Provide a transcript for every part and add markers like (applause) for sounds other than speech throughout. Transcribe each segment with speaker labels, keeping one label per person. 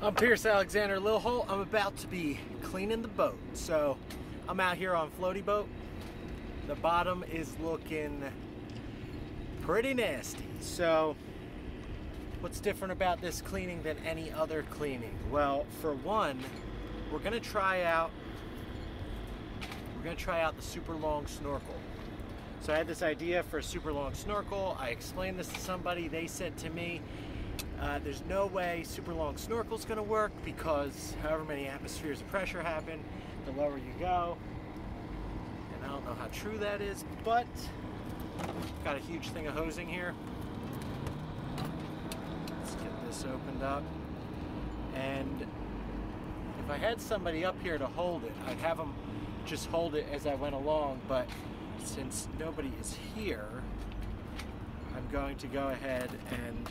Speaker 1: I'm Pierce Alexander Lilholt. I'm about to be cleaning the boat. So I'm out here on floaty boat. The bottom is looking pretty nasty. So what's different about this cleaning than any other cleaning? Well, for one, we're gonna try out we're gonna try out the super long snorkel. So I had this idea for a super long snorkel. I explained this to somebody. They said to me, uh, there's no way super long snorkel's going to work because however many atmospheres of pressure happen, the lower you go. And I don't know how true that is, but got a huge thing of hosing here. Let's get this opened up. And if I had somebody up here to hold it, I'd have them just hold it as I went along, but since nobody is here, I'm going to go ahead and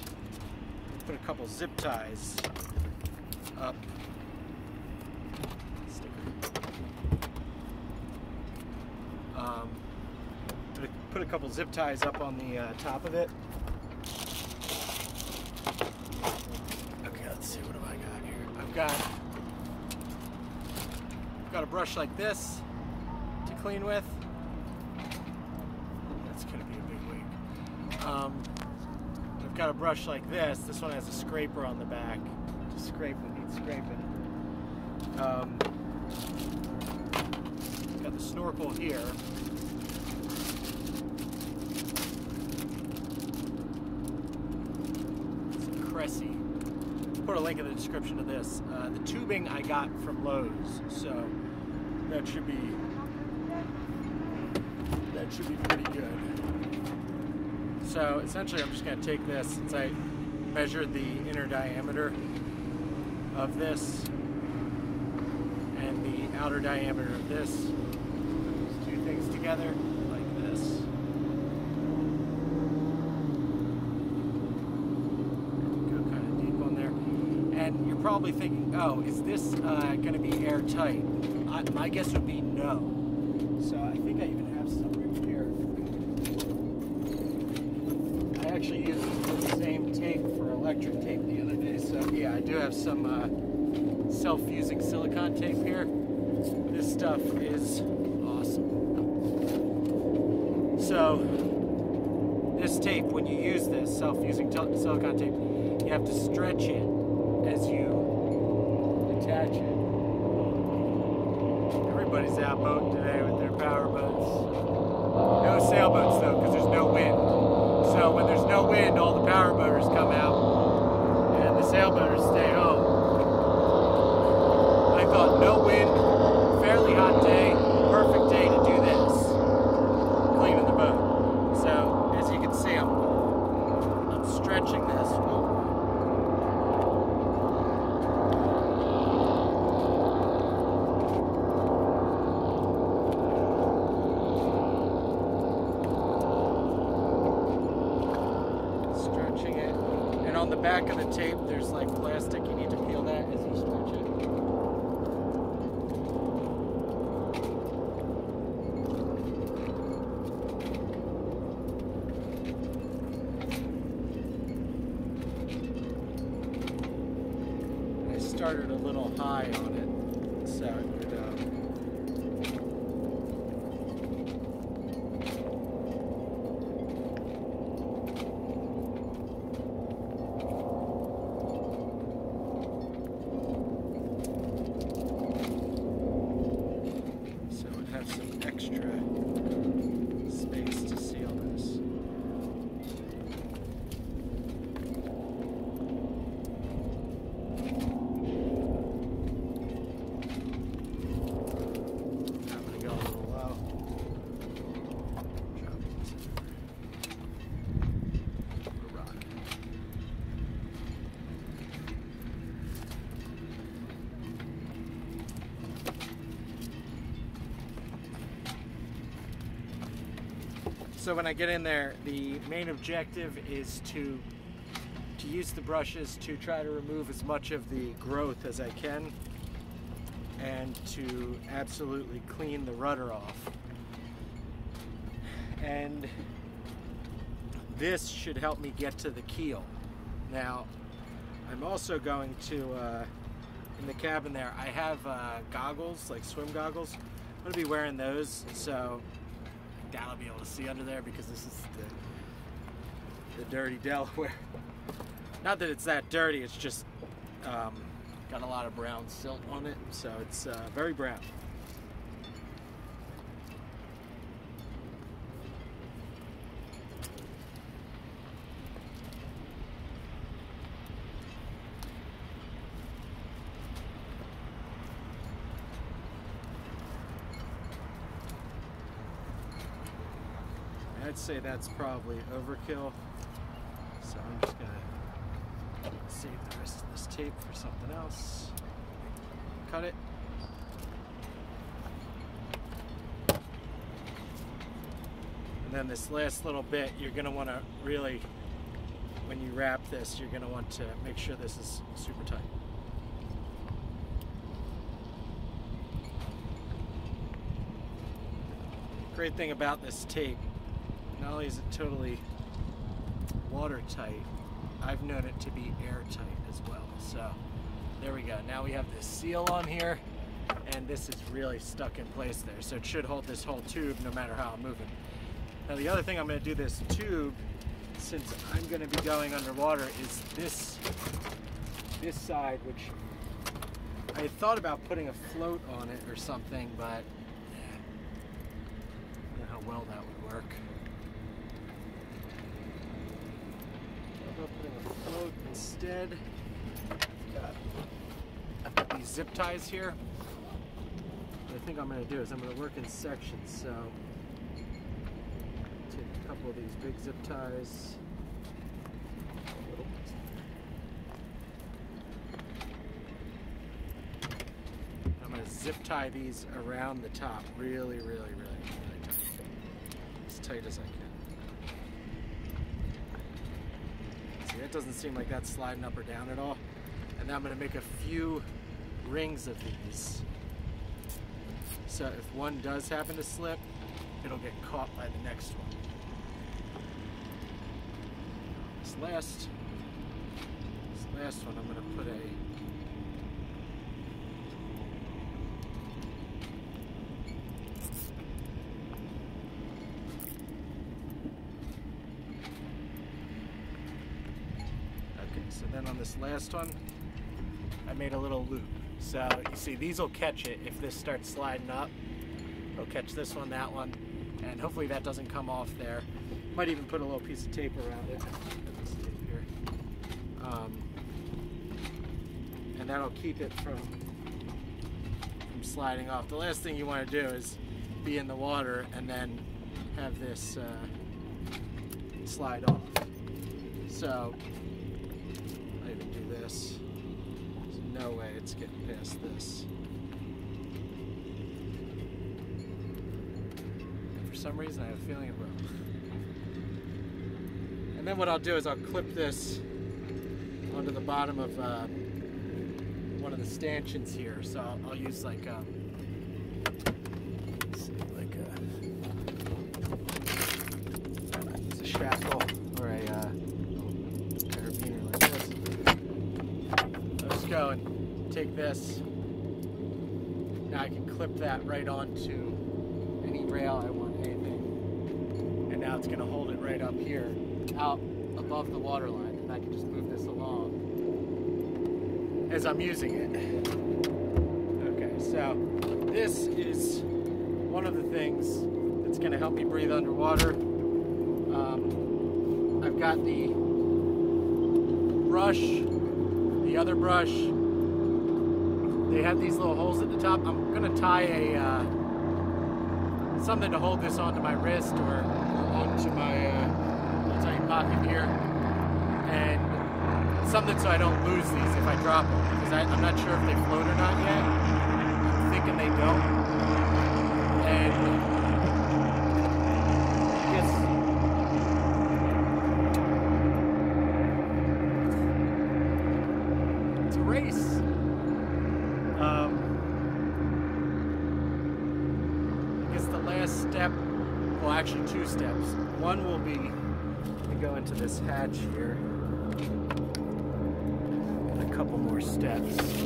Speaker 1: put a couple zip ties up. Um, put, a, couple zip ties up on the uh, top of it. Okay, let's see. What have I got here? I've got I've got a brush like this to clean with. That's gonna be a big week. Um, I've got a brush like this. This one has a scraper on the back to scrape what needs scraping. Um, got the snorkel here. It's a Cressi. Put a link in the description to this. Uh, the tubing I got from Lowe's, so that should be that should be pretty good. So essentially I'm just going to take this since I measured the inner diameter of this and the outer diameter of this. Those two things together like this. Go kind of deep on there. And you're probably thinking, oh, is this uh, going to be airtight? I, my guess would be no. So I think I even have some right here. I actually used the same tape for electric tape the other day. So yeah, I have some uh, self-fusing silicone tape here. This stuff is awesome. So this tape, when you use this self-fusing silicone tape, you have to stretch it as you attach it. Everybody's out boating today with their power boats. No sailboats though, because there's no wind. So when there's no wind, all the power boaters come out, sailboaters stay home. I thought no wind, fairly hot day, perfect day to do this, cleaning the boat. So as you can see, I'm, I'm stretching this. Ooh. stretching it. And on the back of the tape, there's like plastic. You need to peel that as you stretch it. I started a little high on it, so it would, um, So it has some extra space to seal this. I'm gonna go a little low. Drop this over. We're rocking. So when I get in there, the main objective is to to use the brushes to try to remove as much of the growth as I can and to absolutely clean the rudder off. And this should help me get to the keel. Now, I'm also going to, uh, in the cabin there, I have uh, goggles, like swim goggles. I'm to be wearing those, so I doubt I'll be able to see under there because this is the, the dirty Delaware. Not that it's that dirty, it's just um, got a lot of brown silt on it, so it's uh, very brown. I'd say that's probably overkill. So I'm just gonna save the rest of this tape for something else. Cut it. And then this last little bit, you're gonna wanna really, when you wrap this, you're gonna want to make sure this is super tight. Great thing about this tape not only is it totally watertight, I've known it to be airtight as well. So there we go. Now we have this seal on here and this is really stuck in place there. So it should hold this whole tube no matter how I'm moving. Now the other thing I'm gonna do this tube, since I'm gonna be going underwater, is this, this side, which I had thought about putting a float on it or something, but yeah, I don't know how well that would work. Float instead. I've got these zip ties here. What I think I'm going to do is I'm going to work in sections. So take a couple of these big zip ties. I'm going to zip tie these around the top really, really, really, really tight. As tight as I can. It doesn't seem like that's sliding up or down at all. And I'm gonna make a few rings of these. So if one does happen to slip, it'll get caught by the next one. This last, this last one I'm gonna put a last one, I made a little loop. So you see, these will catch it if this starts sliding up. It'll catch this one, that one, and hopefully that doesn't come off there. Might even put a little piece of tape around it. Um, and that'll keep it from, from sliding off. The last thing you want to do is be in the water and then have this uh, slide off. So this. There's no way it's getting past this. And for some reason, I have a feeling it will. And then what I'll do is I'll clip this onto the bottom of uh, one of the stanchions here. So I'll, I'll use like um, see, like a, a shackle or a uh, go and take this. Now I can clip that right onto any rail I want, anything. And now it's gonna hold it right up here, out above the water line. And I can just move this along as I'm using it. Okay, so this is one of the things that's gonna help me breathe underwater. Um, I've got the brush the other brush, they have these little holes at the top. I'm gonna tie a uh, something to hold this onto my wrist or onto my uh, pocket here, and something so I don't lose these if I drop them because I, I'm not sure if they float or not yet. I'm thinking they don't, actually two steps. One will be to go into this hatch here. And a couple more steps.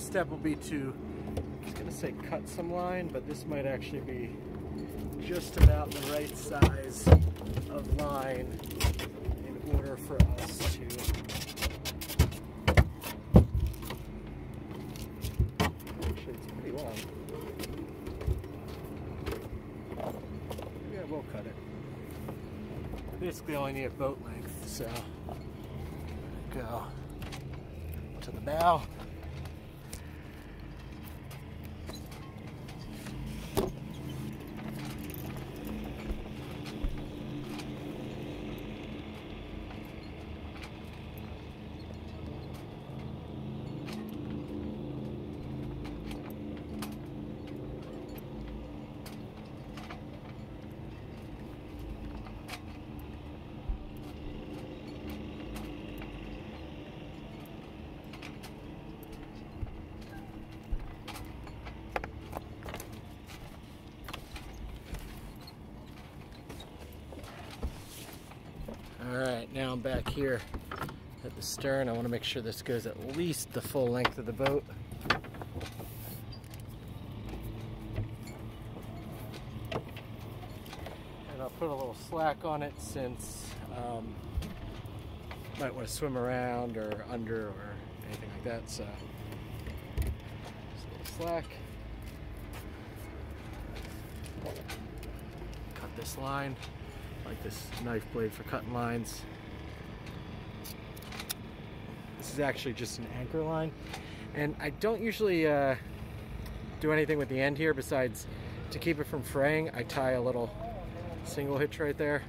Speaker 1: This step will be to, I was gonna say cut some line, but this might actually be just about the right size of line in order for us to Actually, it's pretty long. Yeah, we'll cut it. Basically, only need a boat length, so go to the bow. All right, now I'm back here at the stern. I want to make sure this goes at least the full length of the boat. And I'll put a little slack on it since um, might want to swim around or under or anything like that. So just a little slack. Cut this line like this knife blade for cutting lines. This is actually just an anchor line. And I don't usually uh, do anything with the end here besides to keep it from fraying, I tie a little single hitch right there.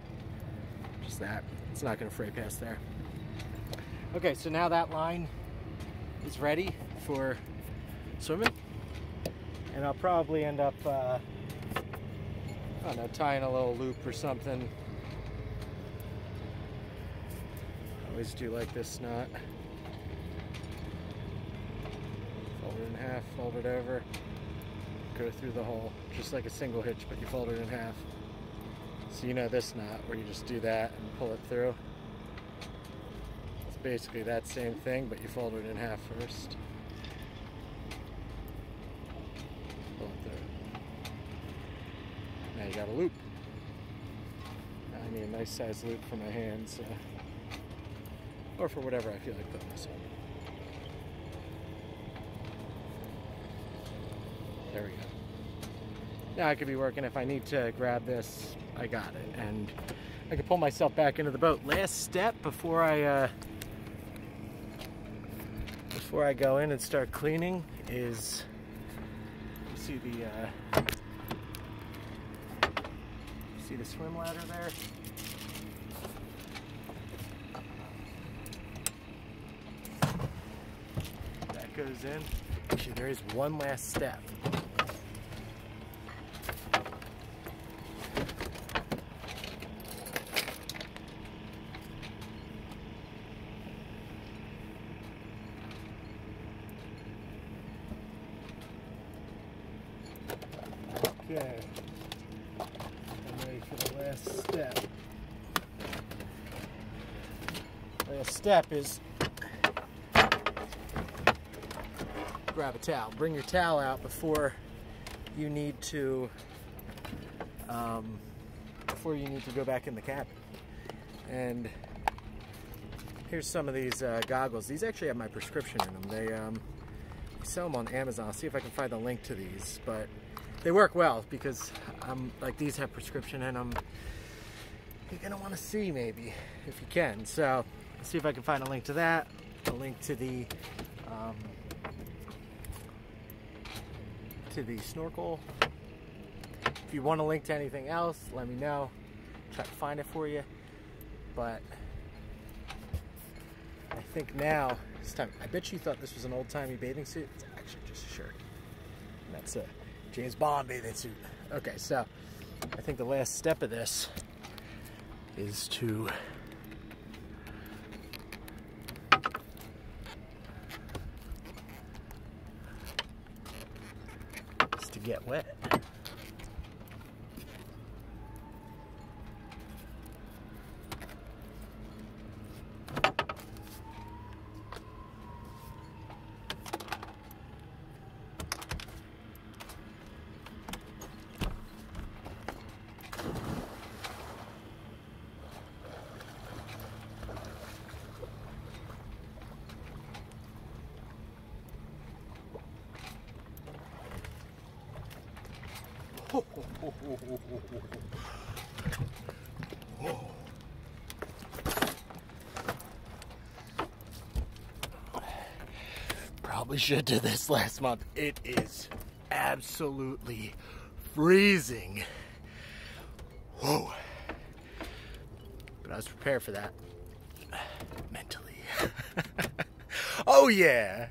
Speaker 1: Just that. It's not gonna fray past there. Okay, so now that line is ready for swimming. And I'll probably end up, uh, I don't know, tying a little loop or something always do like this knot. Fold it in half, fold it over, go through the hole, just like a single hitch, but you fold it in half. So you know this knot where you just do that and pull it through. It's basically that same thing, but you fold it in half first. Pull it through. Now you got a loop. I need a nice size loop for my hands. So or for whatever I feel like putting this on. There we go. Now I could be working. If I need to grab this, I got it. And I can pull myself back into the boat. Last step before I uh, before I go in and start cleaning is you see the uh, see the swim ladder there. Goes in. Actually, there is one last step. Okay. I'm ready for the last step. Last step is grab a towel. Bring your towel out before you need to um, before you need to go back in the cabin. And here's some of these uh, goggles. These actually have my prescription in them. They, um, sell them on Amazon. I'll see if I can find the link to these, but they work well because um, like these have prescription in them. You're gonna want to see maybe if you can. So see if I can find a link to that. A link to the um, to the snorkel. If you want to link to anything else, let me know. Try to find it for you. But I think now it's time, I bet you thought this was an old-timey bathing suit. It's actually just a shirt. And that's a James Bond bathing suit. Okay, so I think the last step of this is to get wet. Probably should do this last month. It is absolutely freezing. Whoa. But I was prepared for that mentally. (laughs) oh, yeah.